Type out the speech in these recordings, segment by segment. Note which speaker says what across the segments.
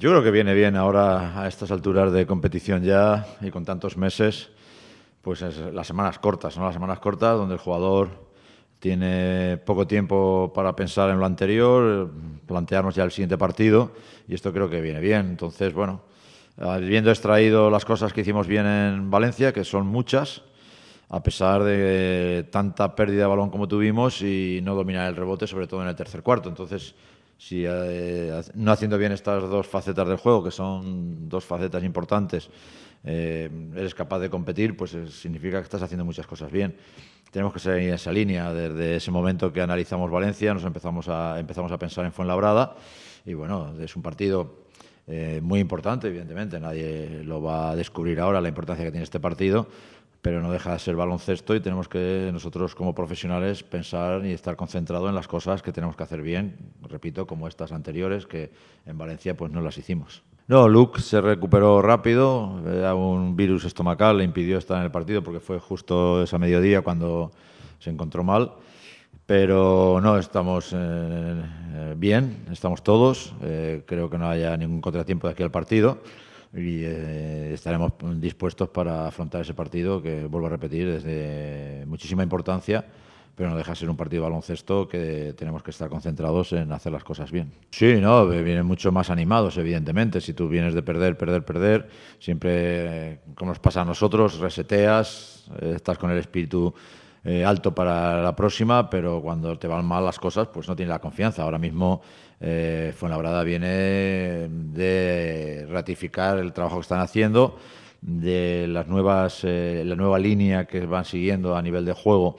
Speaker 1: Yo creo que viene bien ahora a estas alturas de competición ya y con tantos meses, pues las semanas cortas, ¿no? Las semanas cortas donde el jugador tiene poco tiempo para pensar en lo anterior, plantearnos ya el siguiente partido y esto creo que viene bien. Entonces, bueno, habiendo extraído las cosas que hicimos bien en Valencia, que son muchas, a pesar de tanta pérdida de balón como tuvimos y no dominar el rebote, sobre todo en el tercer cuarto. Entonces, si eh, no haciendo bien estas dos facetas del juego, que son dos facetas importantes, eh, eres capaz de competir, pues eh, significa que estás haciendo muchas cosas bien. Tenemos que seguir en esa línea. Desde ese momento que analizamos Valencia, nos empezamos a, empezamos a pensar en Fuenlabrada. Y bueno, es un partido muy importante, evidentemente. Nadie lo va a descubrir ahora, la importancia que tiene este partido pero no deja de ser baloncesto y tenemos que nosotros como profesionales pensar y estar concentrados en las cosas que tenemos que hacer bien, repito, como estas anteriores que en Valencia pues no las hicimos. No, Luke se recuperó rápido, un virus estomacal, le impidió estar en el partido porque fue justo esa mediodía cuando se encontró mal. Pero no, estamos eh, bien, estamos todos. Eh, creo que no haya ningún contratiempo de aquí al partido y eh, estaremos dispuestos para afrontar ese partido que, vuelvo a repetir, es de muchísima importancia, pero no deja de ser un partido de baloncesto que tenemos que estar concentrados en hacer las cosas bien. Sí, no, vienen mucho más animados, evidentemente. Si tú vienes de perder, perder, perder, siempre, como nos pasa a nosotros, reseteas, eh, estás con el espíritu eh, alto para la próxima, pero cuando te van mal las cosas, pues no tienes la confianza. Ahora mismo eh, Fuenlabrada viene de ratificar el trabajo que están haciendo, de las nuevas, eh, la nueva línea que van siguiendo a nivel de juego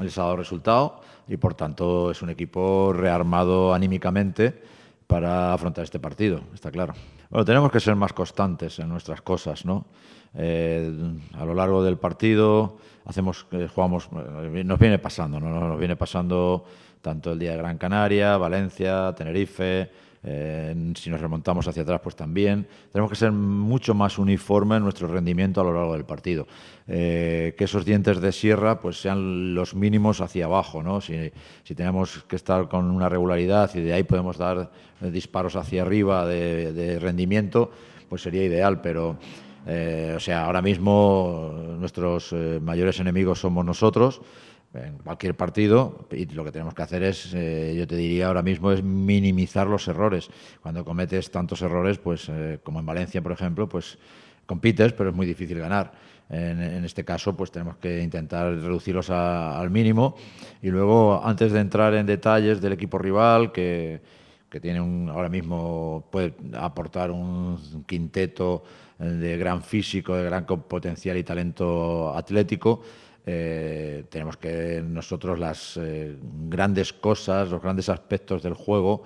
Speaker 1: les ha dado resultado y por tanto es un equipo rearmado anímicamente para afrontar este partido, está claro. Bueno, tenemos que ser más constantes en nuestras cosas, ¿no? Eh, a lo largo del partido hacemos, eh, jugamos, nos viene pasando, ¿no? nos viene pasando tanto el día de Gran Canaria, Valencia, Tenerife, si nos remontamos hacia atrás, pues también. Tenemos que ser mucho más uniforme en nuestro rendimiento a lo largo del partido. que esos dientes de sierra pues sean los mínimos hacia abajo. ¿no? Si, tenemos que estar con una regularidad y de ahí podemos dar disparos hacia arriba de, rendimiento, pues sería ideal, pero eh, o sea, ahora mismo nuestros eh, mayores enemigos somos nosotros en cualquier partido y lo que tenemos que hacer es, eh, yo te diría ahora mismo, es minimizar los errores. Cuando cometes tantos errores, pues como en Valencia, por ejemplo, pues compites, pero es muy difícil ganar. En, este caso, pues tenemos que intentar reducirlos al mínimo y luego, antes de entrar en detalles del equipo rival, que, que tiene un, ahora mismo puede aportar un quinteto de gran físico, de gran potencial y talento atlético. Eh, tenemos que nosotros las eh, grandes cosas, los grandes aspectos del juego,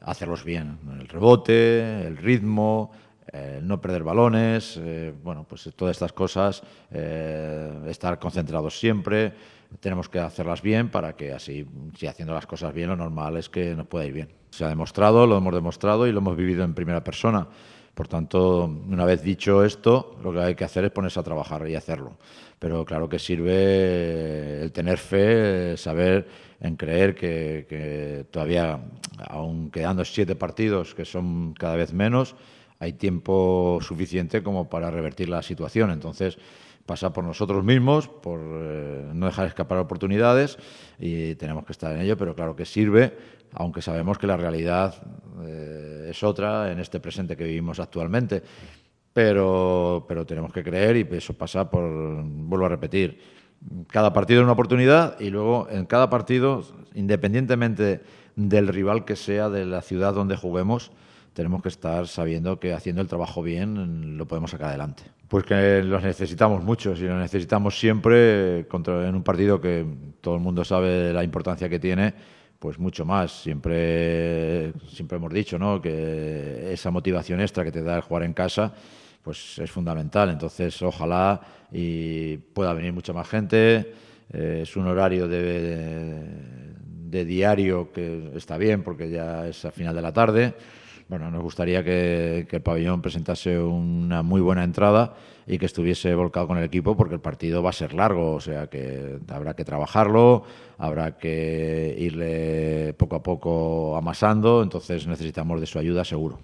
Speaker 1: hacerlos bien. El rebote, el ritmo, eh, no perder balones, bueno, pues todas estas cosas, estar concentrados siempre. Tenemos que hacerlas bien para que así, si haciendo las cosas bien, lo normal es que nos pueda ir bien. Se ha demostrado, lo hemos demostrado y lo hemos vivido en primera persona. Por tanto, una vez dicho esto, lo que hay que hacer es ponerse a trabajar y hacerlo. Pero claro que sirve el tener fe, saber en creer que, todavía, aun quedando siete partidos, que son cada vez menos, hay tiempo suficiente como para revertir la situación. Entonces, pasa por nosotros mismos, por eh, no dejar escapar oportunidades y tenemos que estar en ello, pero claro que sirve aunque sabemos que la realidad eh, es otra en este presente que vivimos actualmente. Pero, pero tenemos que creer y eso pasa por, vuelvo a repetir, cada partido es una oportunidad y luego en cada partido, independientemente del rival que sea, de la ciudad donde juguemos, tenemos que estar sabiendo que haciendo el trabajo bien lo podemos sacar adelante. Pues que los necesitamos mucho, y los necesitamos siempre contra, en un partido que todo el mundo sabe la importancia que tiene pues mucho más. Siempre, siempre hemos dicho ¿no? que esa motivación extra que te da el jugar en casa pues es fundamental. Entonces, ojalá y pueda venir mucha más gente. Eh, es un horario de, de, diario que está bien porque ya es a final de la tarde. Bueno, nos gustaría que, el pabellón presentase una muy buena entrada y que estuviese volcado con el equipo porque el partido va a ser largo, o sea que habrá que trabajarlo, habrá que irle poco a poco amasando, entonces necesitamos de su ayuda seguro.